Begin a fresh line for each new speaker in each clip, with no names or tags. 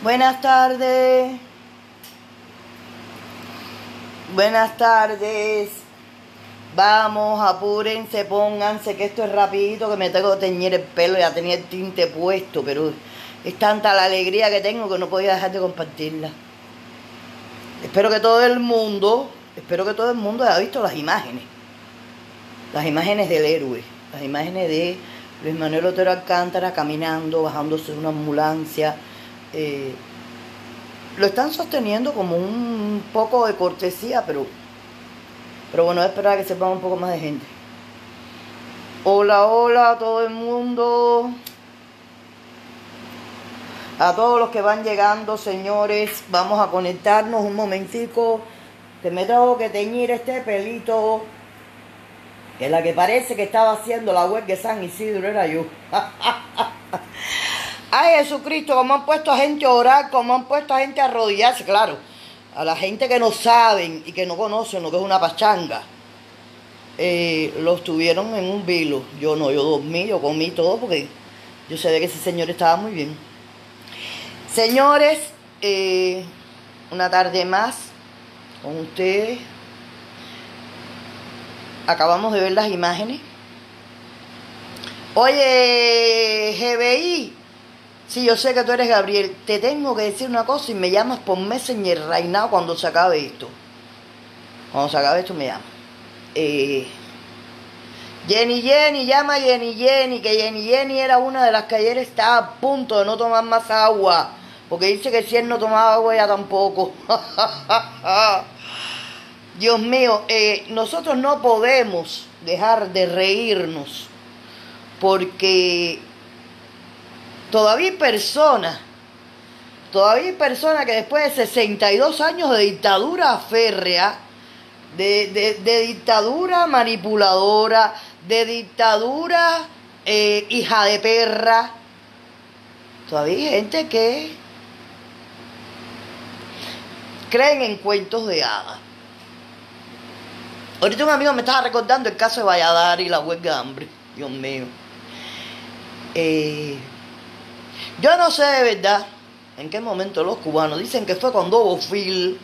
Buenas tardes. Buenas tardes. Vamos, apúrense, pónganse, que esto es rapidito, que me tengo que teñir el pelo, ya tenía el tinte puesto, pero es tanta la alegría que tengo que no podía dejar de compartirla. Espero que todo el mundo, espero que todo el mundo haya visto las imágenes. Las imágenes del héroe, las imágenes de Luis Manuel Otero Alcántara caminando, bajándose de una ambulancia. Eh, lo están sosteniendo como un poco de cortesía, pero, pero bueno, es esperar que sepa un poco más de gente. Hola, hola a todo el mundo. A todos los que van llegando, señores, vamos a conectarnos un momentico. Que me tengo que teñir este pelito. Que la que parece que estaba haciendo la web de San Isidro era yo. Ay, Jesucristo, como han puesto a gente a orar, como han puesto a gente a arrodillarse, claro. A la gente que no saben y que no conocen lo que es una pachanga. Eh, los tuvieron en un vilo. Yo no, yo dormí, yo comí todo porque yo de que ese señor estaba muy bien. Señores, eh, una tarde más con ustedes. Acabamos de ver las imágenes. Oye, GBI, si yo sé que tú eres Gabriel, te tengo que decir una cosa y me llamas por Messenger Reinado cuando se acabe esto. Cuando se acabe esto me llamas. Eh, Jenny Jenny, llama a Jenny Jenny, que Jenny Jenny era una de las que ayer estaba a punto de no tomar más agua. Porque dice que si él no tomaba agua, ella tampoco. Dios mío, eh, nosotros no podemos dejar de reírnos porque todavía hay personas, todavía hay personas que después de 62 años de dictadura férrea, de, de, dictadura manipuladora, de dictadura eh, hija de perra, todavía hay gente que creen en cuentos de hadas. Ahorita un amigo me estaba recordando el caso de Valladares y la huelga hambre. Dios mío. Eh, yo no sé de verdad en qué momento los cubanos dicen que fue cuando Bofil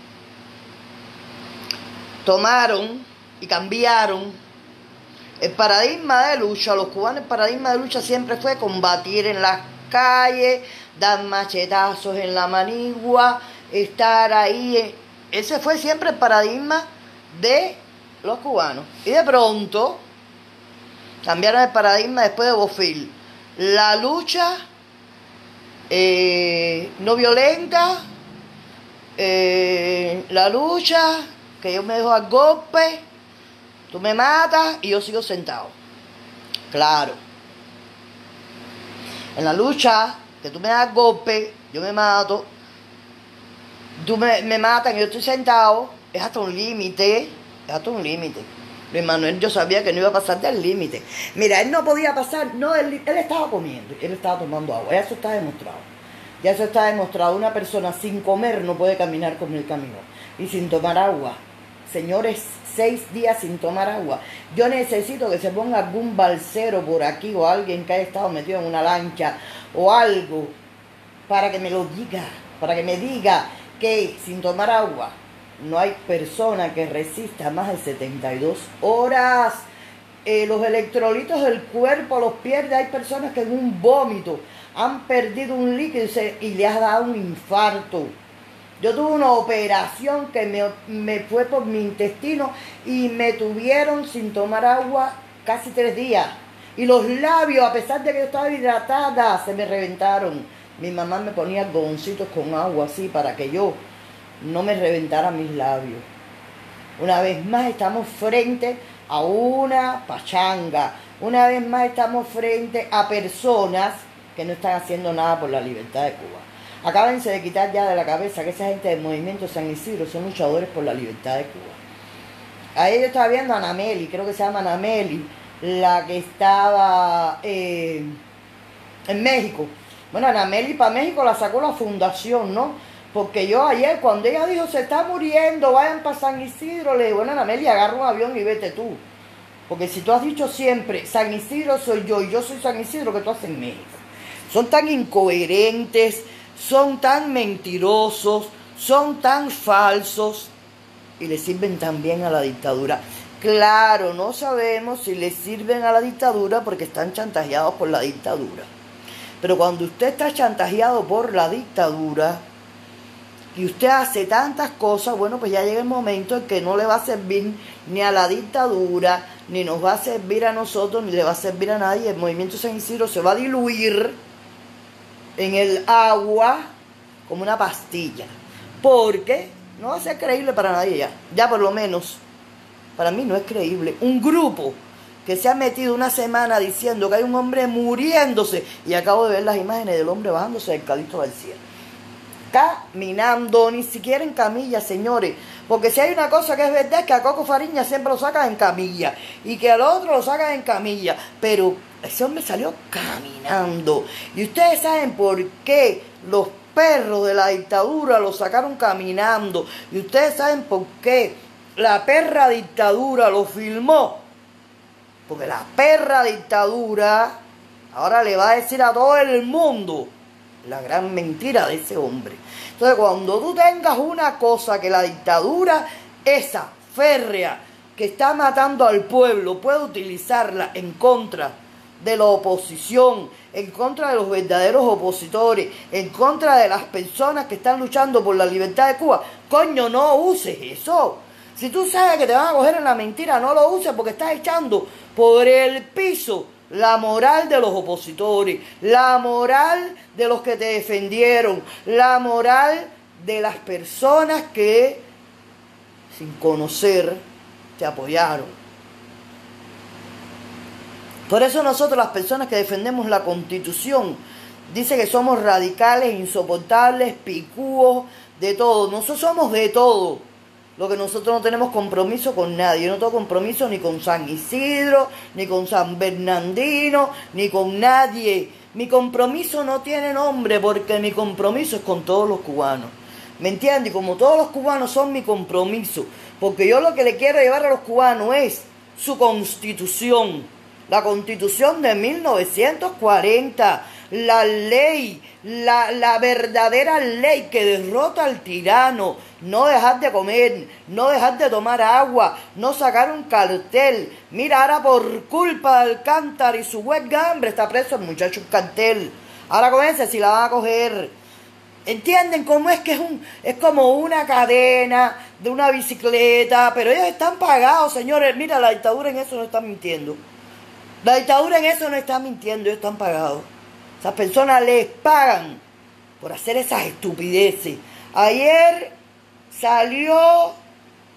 tomaron y cambiaron el paradigma de lucha. Los cubanos el paradigma de lucha siempre fue combatir en las calles, dar machetazos en la manigua, estar ahí. Ese fue siempre el paradigma de los cubanos. Y de pronto cambiaron el paradigma después de Bofil. La lucha eh, no violenta, eh, la lucha que yo me dejo al golpe, tú me matas y yo sigo sentado. Claro. En la lucha que tú me das golpe, yo me mato, tú me, me matan y yo estoy sentado, es hasta un límite, es hasta un límite. Luis Manuel yo sabía que no iba a pasar del límite. Mira, él no podía pasar, no, él, estaba comiendo, él estaba tomando agua, eso está demostrado. Ya eso está demostrado. Una persona sin comer no puede caminar como él caminó. Y sin tomar agua. Señores, seis días sin tomar agua. Yo necesito que se ponga algún balsero por aquí o alguien que haya estado metido en una lancha o algo para que me lo diga, para que me diga que sin tomar agua no hay persona que resista más de 72 horas. Eh, los electrolitos del cuerpo los pierde. Hay personas que en un vómito han perdido un líquido y, le ha dado un infarto. Yo tuve una operación que me, me, fue por mi intestino y me tuvieron sin tomar agua casi tres días. Y los labios, a pesar de que yo estaba hidratada, se me reventaron. Mi mamá me ponía goncitos con agua así para que yo no me reventara mis labios. Una vez más estamos frente a una pachanga. Una vez más estamos frente a personas que no están haciendo nada por la libertad de Cuba. Acábense de quitar ya de la cabeza que esa gente del movimiento San Isidro son luchadores por la libertad de Cuba. Ahí yo estaba viendo a Anameli, creo que se llama Anameli, la que estaba eh, en México. Bueno, Anameli para México la sacó la fundación, ¿no? Porque yo ayer, cuando ella dijo, se está muriendo, vayan para San Isidro, le dije, bueno, Anameli, agarra un avión y vete tú. Porque si tú has dicho siempre, San Isidro soy yo y yo soy San Isidro, que tú haces en México? Son tan incoherentes, son tan mentirosos, son tan falsos y le sirven también a la dictadura. Claro, no sabemos si le sirven a la dictadura porque están chantajeados por la dictadura. Pero cuando usted está chantajeado por la dictadura y usted hace tantas cosas, bueno, pues ya llega el momento en que no le va a servir ni a la dictadura, ni nos va a servir a nosotros, ni le va a servir a nadie. El movimiento San Isidro se va a diluir en el agua como una pastilla. Porque no va a ser creíble para nadie ya. Ya por lo menos, para mí no es creíble. Un grupo que se ha metido una semana diciendo que hay un hombre muriéndose y acabo de ver las imágenes del hombre bajándose del Calixto García. Caminando, ni siquiera en camilla, señores. Porque si hay una cosa que es verdad es que a Coco Fariña siempre lo sacan en camilla y que al otro lo sacan en camilla. Pero ese hombre salió caminando. Y ustedes saben por qué los perros de la dictadura lo sacaron caminando. Y ustedes saben por qué la perra dictadura lo filmó porque la perra dictadura ahora le va a decir a todo el mundo la gran mentira de ese hombre. Entonces, cuando tú tengas una cosa que la dictadura, esa férrea que está matando al pueblo, puede utilizarla en contra de la oposición, en contra de los verdaderos opositores, en contra de las personas que están luchando por la libertad de Cuba, coño, no uses eso. Si tú sabes que te van a coger en la mentira, no lo uses porque estás echando por el piso la moral de los opositores, la moral de los que te defendieron, la moral de las personas que sin conocer te apoyaron. Por eso nosotros las personas que defendemos la constitución, dice que somos radicales, insoportables, picúos, de todo. Nosotros somos de todo. Lo que nosotros no tenemos compromiso con nadie. Yo no tengo compromiso ni con San Isidro, ni con San Bernardino, ni con nadie. Mi compromiso no tiene nombre porque mi compromiso es con todos los cubanos. ¿Me entiendes? Y como todos los cubanos son mi compromiso, porque yo lo que le quiero llevar a los cubanos es su constitución, la constitución de 1940 la ley, la, la, verdadera ley que derrota al tirano, no dejar de comer, no dejar de tomar agua, no sacar un cartel. Mira, ahora por culpa del cántaro y su huelga hambre está preso el muchacho un cartel. Ahora con si la van a coger. ¿Entienden cómo es que es un es como una cadena de una bicicleta? Pero ellos están pagados, señores. Mira, la dictadura en eso no está mintiendo. La dictadura en eso no está mintiendo, ellos están pagados. Esas personas les pagan por hacer esas estupideces. Ayer salió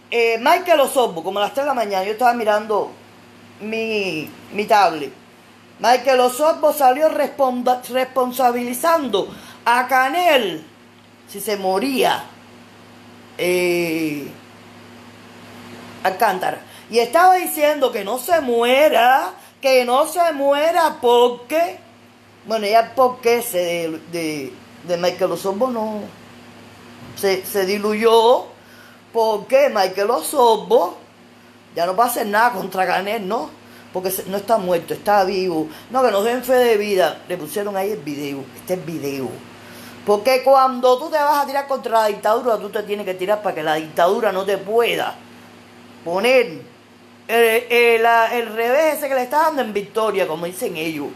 eh, Michael Osorbo, como a las 3 de la mañana, yo estaba mirando mi, mi tablet. Michael Osorbo salió responsabilizando a Canel si se moría eh, Alcántara. Y estaba diciendo que no se muera, que no se muera porque bueno, ya porque se de, de, Michael Osorbo no se, se diluyó porque Michael Osorbo ya no va a hacer nada contra Ganel, ¿no? Porque no está muerto, está vivo. No, que nos den fe de vida. Le pusieron ahí el video, este es video. Porque cuando tú te vas a tirar contra la dictadura, tú te tienes que tirar para que la dictadura no te pueda poner el, el, el revés ese que le está dando en victoria, como dicen ellos.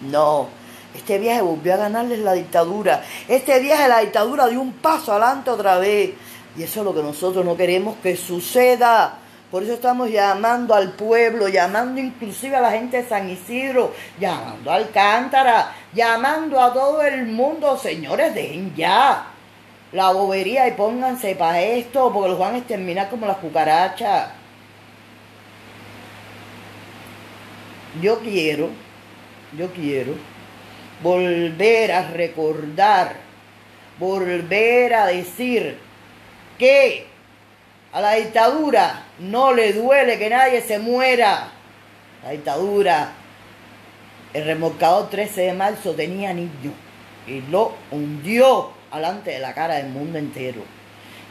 No. Este viaje volvió a ganarles la dictadura. Este viaje la dictadura dio un paso adelante otra vez. Y eso es lo que nosotros no queremos que suceda. Por eso estamos llamando al pueblo, llamando inclusive a la gente de San Isidro, llamando a Alcántara, llamando a todo el mundo. Señores, dejen ya la bobería y pónganse para esto, porque los van a exterminar como las cucarachas. Yo quiero, yo quiero volver a recordar, volver a decir que a la dictadura no le duele que nadie se muera. La dictadura, el remolcador 13 de marzo tenía niños y lo hundió alante de la cara del mundo entero.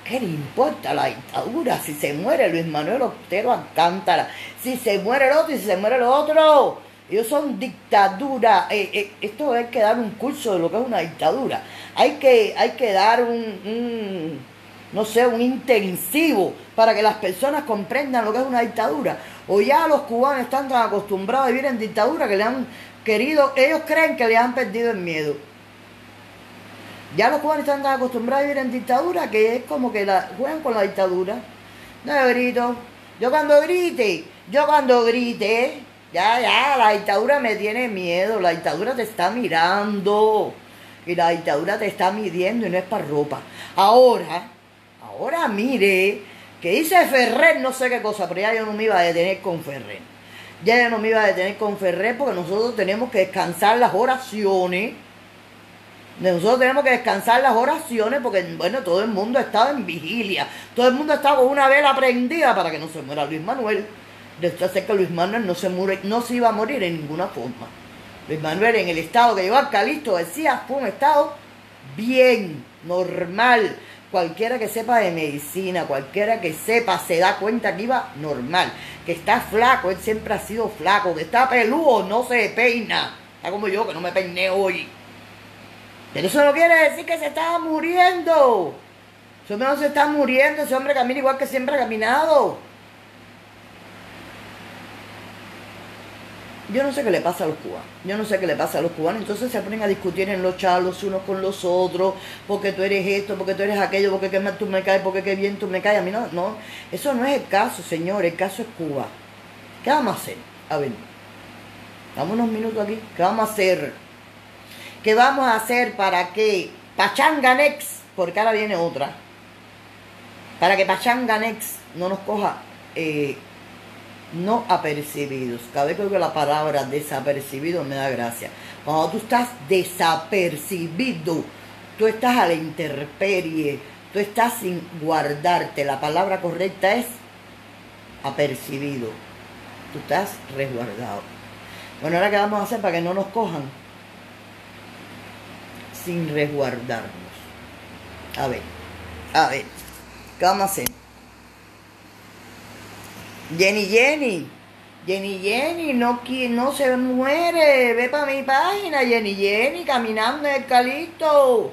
¿Qué le importa a la dictadura si se muere Luis Manuel Otero Alcántara? Si se muere el otro y si se muere el otro. Ellos son dictadura. Eh, eh, esto hay que dar un curso de lo que es una dictadura. Hay que, hay que dar un, no sé, un intensivo para que las personas comprendan lo que es una dictadura. O ya los cubanos están tan acostumbrados a vivir en dictadura que le han querido, ellos creen que le han perdido el miedo. Ya los cubanos están tan acostumbrados a vivir en dictadura que es como que juegan con la dictadura. No grito. Yo cuando grite, yo cuando grite, ya, ya, la dictadura me tiene miedo, la dictadura te está mirando y la dictadura te está midiendo y no es para ropa. Ahora, ahora mire, que dice Ferrer no sé qué cosa, pero ya yo no me iba a detener con Ferrer. Ya yo no me iba a detener con Ferrer porque nosotros tenemos que descansar las oraciones. Nosotros tenemos que descansar las oraciones porque, bueno, todo el mundo ha estado en vigilia. Todo el mundo ha estado con una vela prendida para que no se muera Luis Manuel de sé que Luis Manuel no se, no se iba a morir en ninguna forma. Luis Manuel en el estado que llevó a Calixto decía fue un estado bien, normal. Cualquiera que sepa de medicina, cualquiera que sepa, se da cuenta que iba normal. Que está flaco, él siempre ha sido flaco. Que está peludo, no se peina. Está como yo, que no me peiné hoy. Pero eso no quiere decir que se estaba muriendo. Ese hombre no se está muriendo, ese hombre camina igual que siempre ha caminado. Yo no sé qué le pasa a los cubanos. Yo no sé qué le pasa a los cubanos. Entonces se ponen a discutir en los charlos unos con los otros, porque tú eres esto, porque tú eres aquello, porque qué mal tú me caes, porque qué bien tú me caes. A mí no, no. Eso no es el caso, señor. El caso es Cuba. ¿Qué vamos a hacer? A ver. Dame unos minutos aquí. ¿Qué vamos a hacer? ¿Qué vamos a hacer para que Pachanga Next, porque ahora viene otra, para que Pachanga Next no nos coja eh, no apercibidos. Cada vez que oigo la palabra desapercibido me da gracia. Cuando tú estás desapercibido, tú estás a la interperie, tú estás sin guardarte. La palabra correcta es apercibido. Tú estás resguardado. Bueno, ahora qué vamos a hacer para que no nos cojan sin resguardarnos. A ver, a ver, ¿qué vamos a hacer? Jenny Jenny. Jenny Jenny, no, no se muere. Ve para mi página. Jenny Jenny caminando en el calito.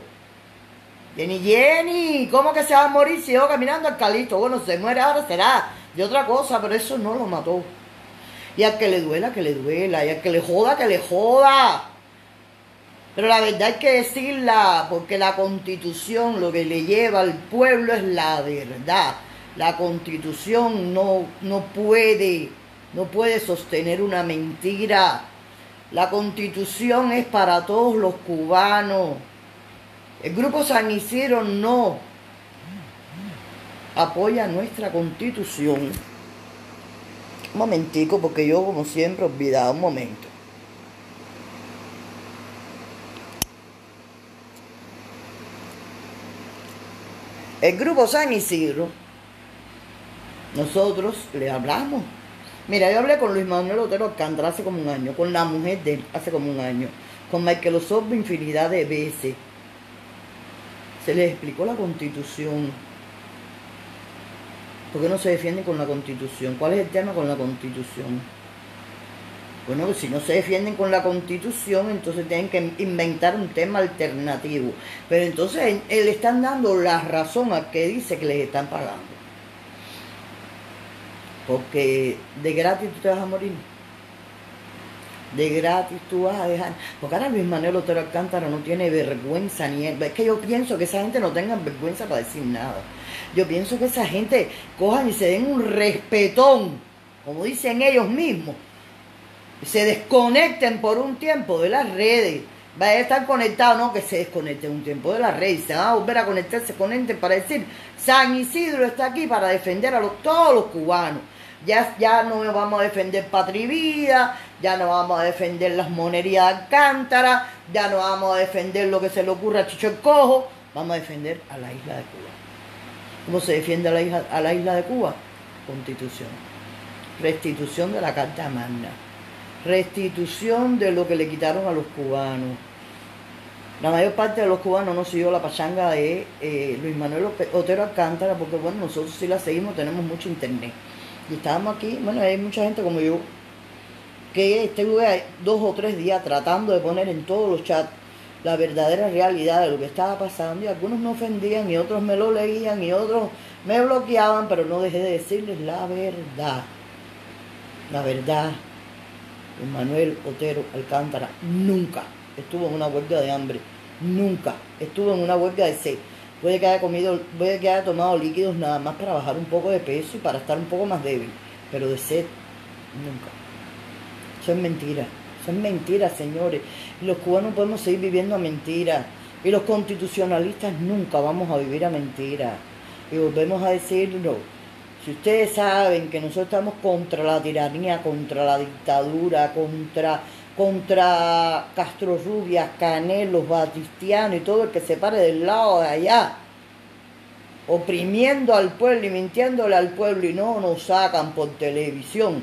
Jenny Jenny, ¿cómo que se va a morir si yo caminando el calito? Bueno, se muere ahora será de otra cosa, pero eso no lo mató. Y al que le duela, que le duela. Y al que le joda, que le joda. Pero la verdad hay que decirla, porque la constitución lo que le lleva al pueblo es la verdad. La constitución no, no puede, no puede sostener una mentira. La constitución es para todos los cubanos. El grupo San Isidro no apoya nuestra constitución. Un momentico, porque yo como siempre he olvidado un momento. El grupo San Isidro nosotros le hablamos. Mira, yo hablé con Luis Manuel Otero Alcántara hace como un año, con la mujer de él hace como un año, con Michael Osorbo infinidad de veces. Se les explicó la constitución. ¿Por qué no se defienden con la constitución? ¿Cuál es el tema con la constitución? Bueno, si no se defienden con la constitución, entonces tienen que inventar un tema alternativo. Pero entonces le están dando la razón a que dice que les están pagando. Porque de gratis tú te vas a morir. De gratis tú vas a dejar. Porque ahora Luis Manuel Otero Alcántara no tiene vergüenza ni. Es que yo pienso que esa gente no tenga vergüenza para decir nada. Yo pienso que esa gente cojan y se den un respetón, como dicen ellos mismos. Se desconecten por un tiempo de las redes. Va a estar conectado, no que se desconecten un tiempo de las redes. Se van a volver a conectar, se conecten para decir: San Isidro está aquí para defender a todos los cubanos ya, ya no vamos a defender Patria Vida, ya no vamos a defender las monerías de Alcántara, ya no vamos a defender lo que se le ocurra a Chicho el Cojo, vamos a defender a la isla de Cuba. ¿Cómo se defiende a la isla, a la isla de Cuba? Constitución. Restitución de la Carta Magna. Restitución de lo que le quitaron a los cubanos. La mayor parte de los cubanos no siguió la pachanga de eh, Luis Manuel Otero Alcántara porque, bueno, nosotros sí la seguimos, tenemos mucho internet. Y estábamos aquí, bueno, hay mucha gente como yo, que estuve dos o tres días tratando de poner en todos los chats la verdadera realidad de lo que estaba pasando y algunos me ofendían y otros me lo leían y otros me bloqueaban, pero no dejé de decirles la verdad. La verdad. Manuel Otero Alcántara nunca estuvo en una huelga de hambre, nunca estuvo en una huelga de sed. Puede que haya comido, que haya tomado líquidos nada más para bajar un poco de peso y para estar un poco más débil, pero de sed nunca. Eso es mentira. Son mentiras, señores. los cubanos podemos seguir viviendo a mentiras. Y los constitucionalistas nunca vamos a vivir a mentiras. Y volvemos a decirlo. Si ustedes saben que nosotros estamos contra la tiranía, contra la dictadura, contra, contra Castro Rubias, Canelos, Batistiano y todo el que se pare del lado de allá, oprimiendo al pueblo y mintiéndole al pueblo y no nos sacan por televisión.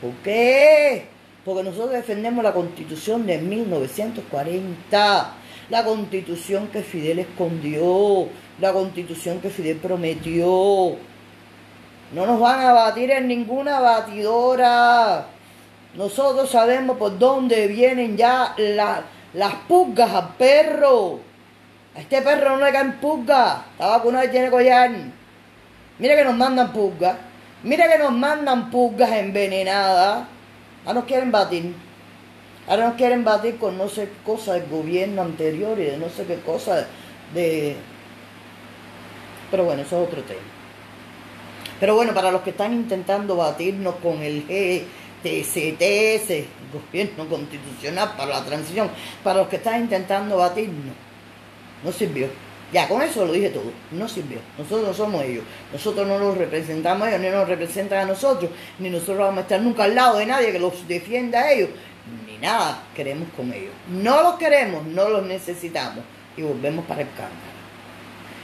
¿Por qué? porque nosotros defendemos la constitución de 1940, la constitución que Fidel escondió, la constitución que Fidel prometió. No nos van a batir en ninguna batidora. Nosotros sabemos por dónde vienen ya las pulgas al perro. A este perro no le caen pulgas. Está vacunado y tiene collar. Mira que nos mandan pulgas. Mira que nos mandan pulgas envenenadas. Ahora nos quieren batir. Ahora nos quieren batir con no sé qué cosa del gobierno anterior y de no sé qué cosa de... Pero bueno, eso es otro tema. Pero bueno, para los que están intentando batirnos con el GTCTS, Gobierno Constitucional para la Transición, para los que están intentando batirnos, no sirvió. Ya, con eso lo dije todo. No sirvió. Nosotros no somos ellos. Nosotros no los representamos a ellos, ni nos representan a nosotros, ni nosotros vamos a estar nunca al lado de nadie que los defienda a ellos, ni nada queremos con ellos. No los queremos, no los necesitamos. Y volvemos para Alcántara.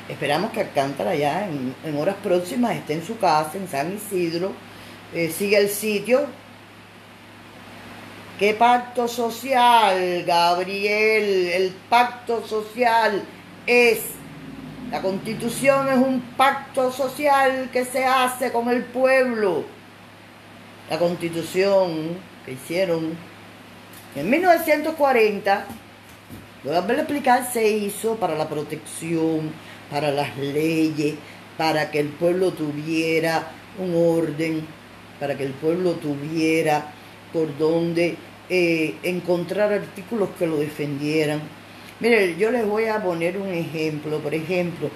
Esperamos que Alcántara ya en, horas próximas esté en su casa, en San Isidro, eh, siga el sitio. ¿Qué pacto social, Gabriel? El pacto social es, la constitución es un pacto social que se hace con el pueblo. La constitución que hicieron en 1940, voy a explicar, se hizo para la protección, para las leyes, para que el pueblo tuviera un orden, para que el pueblo tuviera por donde eh, encontrar artículos que lo defendieran Mire, yo les voy a poner un ejemplo. Por ejemplo,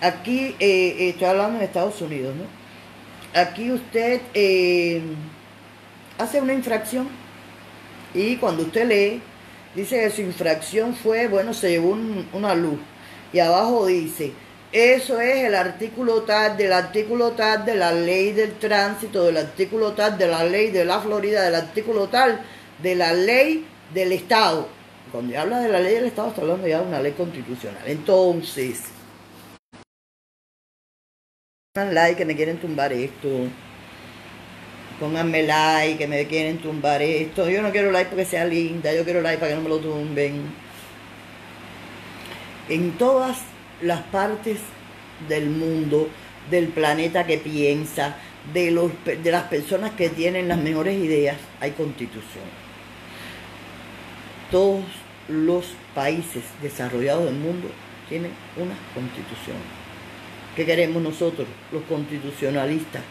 aquí eh, eh, estoy hablando en Estados Unidos, ¿no? Aquí usted hace una infracción y cuando usted lee, dice que su infracción fue, bueno, se llevó una luz. Y abajo dice, eso es el artículo tal, del artículo tal de la ley del tránsito, del artículo tal de la ley de la Florida, del artículo tal de la ley del Estado cuando habla de la ley del Estado, está hablando ya de una ley constitucional. Entonces, pongan like que me quieren tumbar esto. Pónganme like que me quieren tumbar esto. Yo no quiero like porque sea linda, yo quiero like para que no me lo tumben. En todas las partes del mundo, del planeta que piensa, de, los, de las personas que tienen las mejores ideas, hay constitución. Todos los países desarrollados del mundo tienen una constitución. ¿Qué queremos nosotros, los constitucionalistas?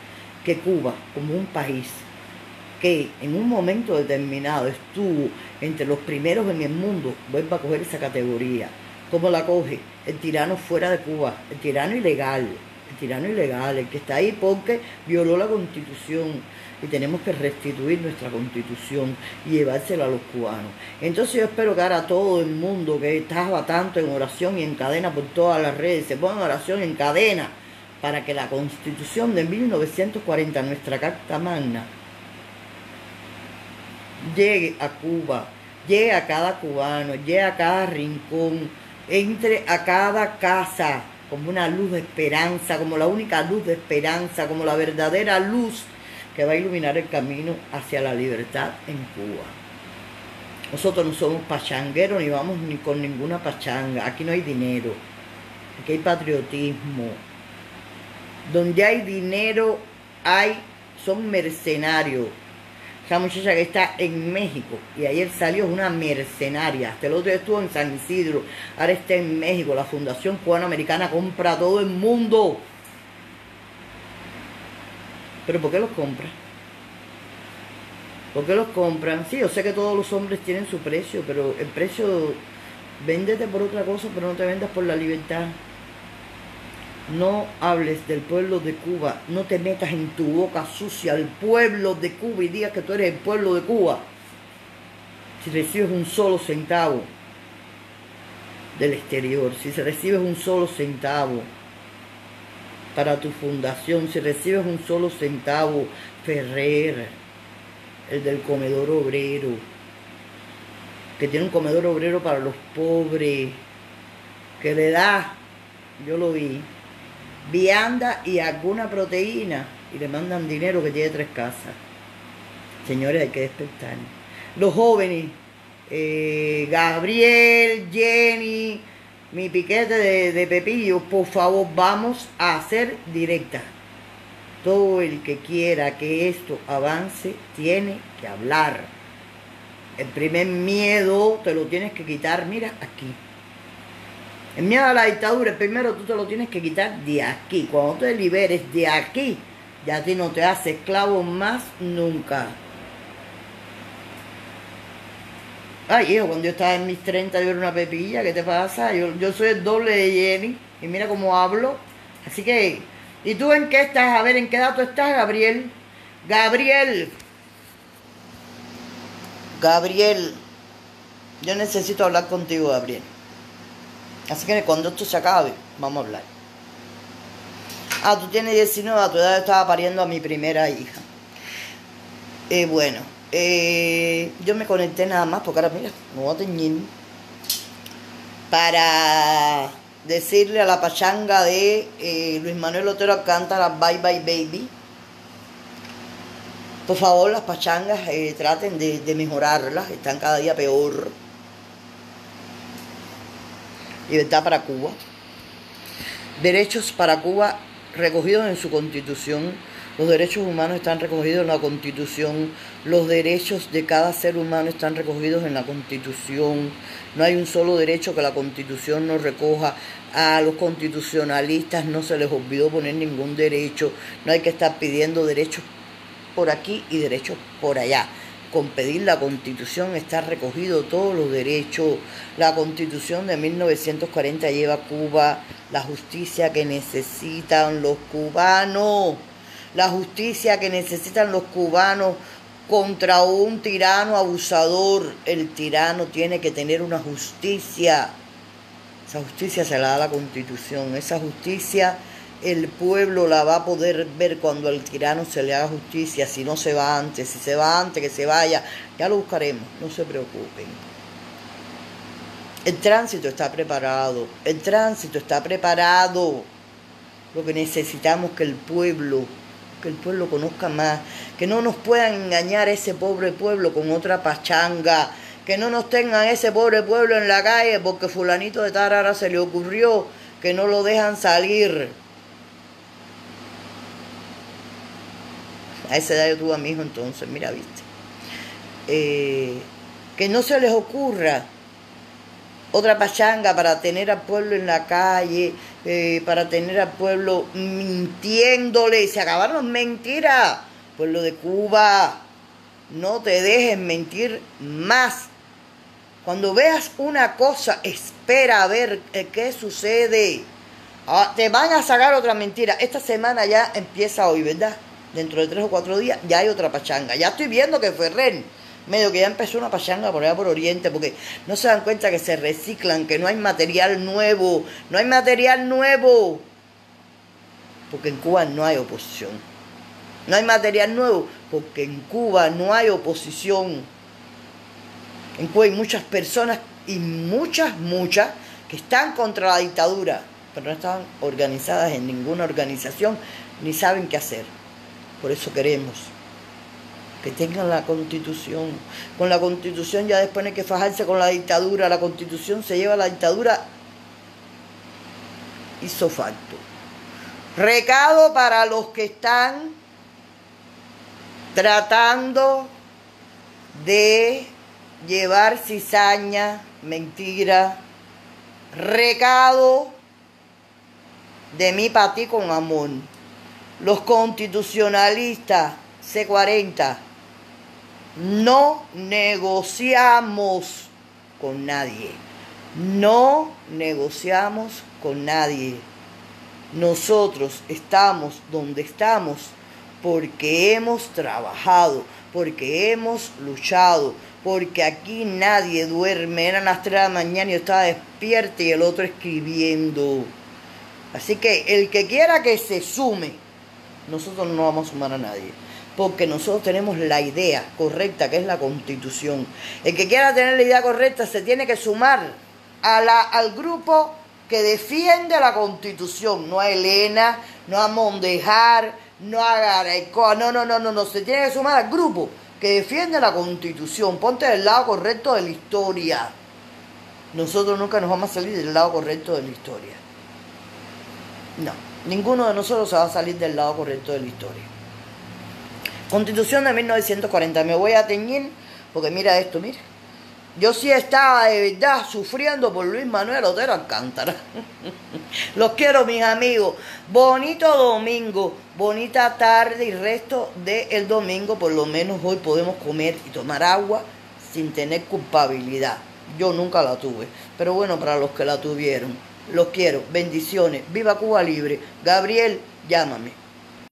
Que Cuba, como un país que en un momento determinado estuvo entre los primeros en el mundo, vuelva a coger esa categoría. ¿Cómo la coge? El tirano fuera de Cuba, el tirano ilegal, tirano ilegal, el que está ahí porque violó la constitución, y tenemos que restituir nuestra constitución y llevársela a los cubanos. Entonces yo espero que ahora todo el mundo que estaba tanto en oración y en cadena por todas las redes se ponga en oración en cadena para que la constitución de 1940, nuestra Carta Magna, llegue a Cuba, llegue a cada cubano, llegue a cada rincón, entre a cada casa como una luz de esperanza, como la única luz de esperanza, como la verdadera luz que va a iluminar el camino hacia la libertad en Cuba. Nosotros no somos pachangueros ni vamos ni con ninguna pachanga. Aquí no hay dinero. Aquí hay patriotismo. Donde hay dinero hay son mercenarios. Esa muchacha que está en México y ayer salió una mercenaria. Hasta el otro día estuvo en San Isidro, ahora está en México. La Fundación Cubana Americana compra a todo el mundo. ¿Pero por qué los compra? ¿Por qué los compran? Sí, yo sé que todos los hombres tienen su precio, pero el precio, véndete por otra cosa, pero no te vendas por la libertad. No hables del pueblo de Cuba, no te metas en tu boca sucia al pueblo de Cuba y digas que tú eres el pueblo de Cuba. Si recibes un solo centavo del exterior, si recibes un solo centavo para tu fundación, si recibes un solo centavo, Ferrer, el del comedor obrero, que tiene un comedor obrero para los pobres, que le da, yo lo vi, vianda y alguna proteína y le mandan dinero que tiene tres casas. Señores, hay que despertar. Los jóvenes, eh, Gabriel, Jenny, mi piquete de, de Pepillo, por favor, vamos a hacer directa. Todo el que quiera que esto avance tiene que hablar. El primer miedo te lo tienes que quitar, mira aquí. El miedo a la dictadura, primero tú te lo tienes que quitar de aquí. Cuando te liberes de aquí, ya a ti no te hace esclavo más nunca. Ay, hijo, cuando yo estaba en mis 30 yo era una pepilla, ¿qué te pasa? Yo, yo soy el doble de Jenny y mira cómo hablo. Así que, ¿y tú en qué estás? A ver, ¿en qué dato estás, Gabriel? Gabriel. Gabriel. Yo necesito hablar contigo, Gabriel. Así que cuando esto se acabe, vamos a hablar. Ah, tú tienes 19, a tu edad estaba pariendo a mi primera hija. Eh, bueno, eh, yo me conecté nada más, porque ahora mira, me voy a teñir. Para decirle a la pachanga de eh, Luis Manuel Otero Alcántara, Bye Bye Baby. Por favor, las pachangas eh, traten de, de mejorarlas, están cada día peor libertad para Cuba, derechos para Cuba recogidos en su constitución, los derechos humanos están recogidos en la constitución, los derechos de cada ser humano están recogidos en la constitución, no hay un solo derecho que la constitución no recoja, a los constitucionalistas no se les olvidó poner ningún derecho, no hay que estar pidiendo derechos por aquí y derechos por allá con pedir la constitución está recogido todos los derechos. La constitución de 1940 lleva a Cuba la justicia que necesitan los cubanos. La justicia que necesitan los cubanos contra un tirano abusador. El tirano tiene que tener una justicia. Esa justicia se la da la constitución. Esa justicia el pueblo la va a poder ver cuando al tirano se le haga justicia, si no se va antes, si se va antes, que se vaya, ya lo buscaremos, no se preocupen. El tránsito está preparado, el tránsito está preparado. Lo que necesitamos que el pueblo, que el pueblo conozca más, que no nos puedan engañar ese pobre pueblo con otra pachanga, que no nos tengan ese pobre pueblo en la calle porque fulanito de Tarara se le ocurrió que no lo dejan salir A esa edad yo tuve a mi hijo entonces, mira, viste. Eh, que no se les ocurra otra pachanga para tener al pueblo en la calle, eh, para tener al pueblo mintiéndole. Se acabaron mentiras. Pueblo de Cuba, no te dejes mentir más. Cuando veas una cosa, espera a ver eh, qué sucede. Ah, te van a sacar otra mentira. Esta semana ya empieza hoy, ¿verdad? Dentro de tres o cuatro días ya hay otra pachanga. Ya estoy viendo que Ferrer, medio que ya empezó una pachanga por allá por Oriente, porque no se dan cuenta que se reciclan, que no hay material nuevo, no hay material nuevo. Porque en Cuba no hay oposición. No hay material nuevo, porque en Cuba no hay oposición. En Cuba hay muchas personas y muchas, muchas que están contra la dictadura, pero no están organizadas en ninguna organización ni saben qué hacer. Por eso queremos que tengan la constitución. Con la constitución ya después hay que fajarse con la dictadura. La constitución se lleva a la dictadura hizo facto. Recado para los que están tratando de llevar cizaña, mentira, recado de mi para con amor. Los constitucionalistas C40 no negociamos con nadie. No negociamos con nadie. Nosotros estamos donde estamos porque hemos trabajado, porque hemos luchado, porque aquí nadie duerme. Eran las 3 de la mañana y yo estaba despierta y el otro escribiendo. Así que el que quiera que se sume, nosotros no vamos a sumar a nadie. Porque nosotros tenemos la idea correcta, que es la constitución. El que quiera tener la idea correcta se tiene que sumar a la, al grupo que defiende la constitución, no a Elena, no a Mondejar, no a Garecoa, no, no, no, no, no, se tiene que sumar al grupo que defiende la constitución, ponte del lado correcto de la historia. Nosotros nunca nos vamos a salir del lado correcto de la historia. No, ninguno de nosotros se va a salir del lado correcto de la historia. Constitución de 1940, me voy a teñir porque mira esto, mira. Yo sí estaba de verdad sufriendo por Luis Manuel Otero Alcántara. Los quiero, mis amigos. Bonito domingo, bonita tarde y resto del domingo. Por lo menos hoy podemos comer y tomar agua sin tener culpabilidad. Yo nunca la tuve. Pero bueno, para los que la tuvieron, los quiero. Bendiciones. Viva Cuba Libre. Gabriel, llámame.